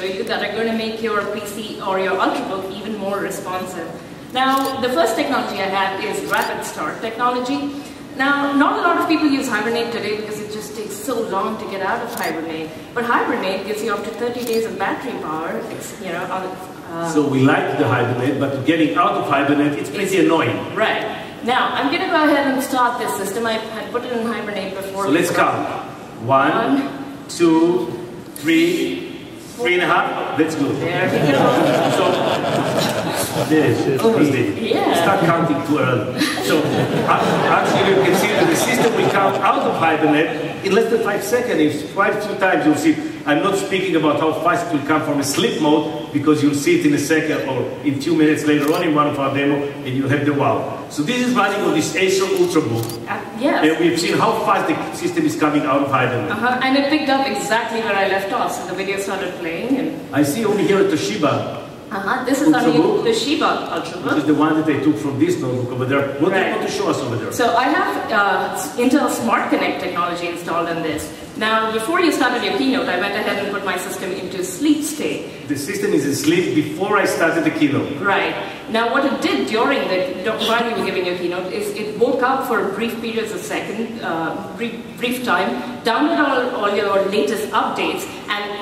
show you that are going to make your PC or your Ultrabook even more responsive. Now, the first technology I have is rapid start technology. Now, not a lot of people use Hibernate today because it just takes so long to get out of Hibernate. But Hibernate gives you up to 30 days of battery power, it's, you know, on, uh, So we like the Hibernate, but getting out of Hibernate, it's pretty annoying. Right. Now, I'm going to go ahead and start this system. I had put it in Hibernate before. So let's count. One, One. two, three, three and a half. Let's go. There we go. So, this, easy. Yeah. Start counting too early. So, a- actually, you can see that the system will count out of Hibernate in less than five seconds. If you swipe two times, you'll see. I'm not speaking about how fast it will come from a sleep mode because you'll see it in a second or in two minutes later on in one of our demo, and you'll have the wow. So this is running on this Acer Ultrabook, Uh, yes. and we've seen how fast the system is coming out of Hibernate. Uh-huh. And it picked up exactly where I left off. So the video started playing and I see over here at Toshiba, uh-huh. this is our new Ultrabook? Which is the one that I took from this notebook over there. What do you Right. want to show us over there? So I have uh, Intel Smart Connect technology installed in this. Now, before you started your keynote, I went ahead and put my system into sleep state. The system is asleep before I started the keynote. Right. Now, what it did during the, while you were giving your keynote, is it woke up for brief periods of second, uh, brief, brief time, downloaded all, all your latest updates,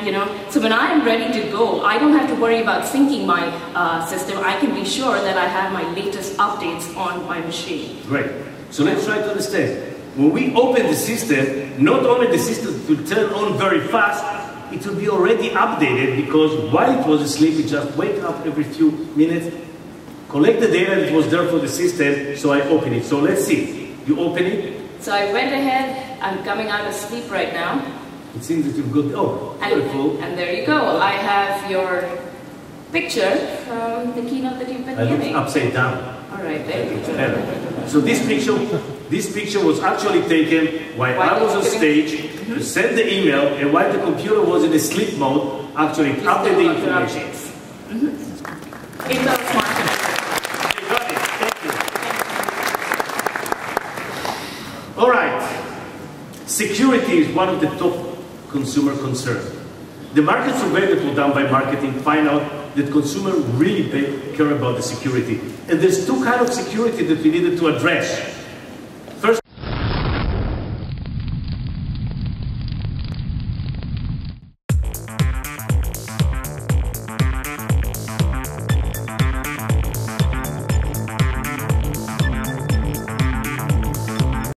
you know, so when I am ready to go, I don't have to worry about syncing my uh, system. I can be sure that I have my latest updates on my machine. Great. So let's try to understand. When we open the system, not only the system will turn on very fast, it will be already updated because while it was asleep, it just wake up every few minutes, collect the data that was there for the system, so I open it. So let's see. You open it, So I went ahead. I'm coming out of sleep right now. It seems that you've got, oh, beautiful. And, and there you go. I have your picture from the keynote that you've been I giving. upside down. All right, there you go. So this picture, this picture was actually taken while I was on stage to send the email, and while the computer was in a sleep mode, actually it updated the information. Mm-hmm. You got it. Thank you. All right. Security is one of the top consumer concern. The market survey that was done by marketing find out that consumers really pay, care about the security. And there's two kind of security that we needed to address.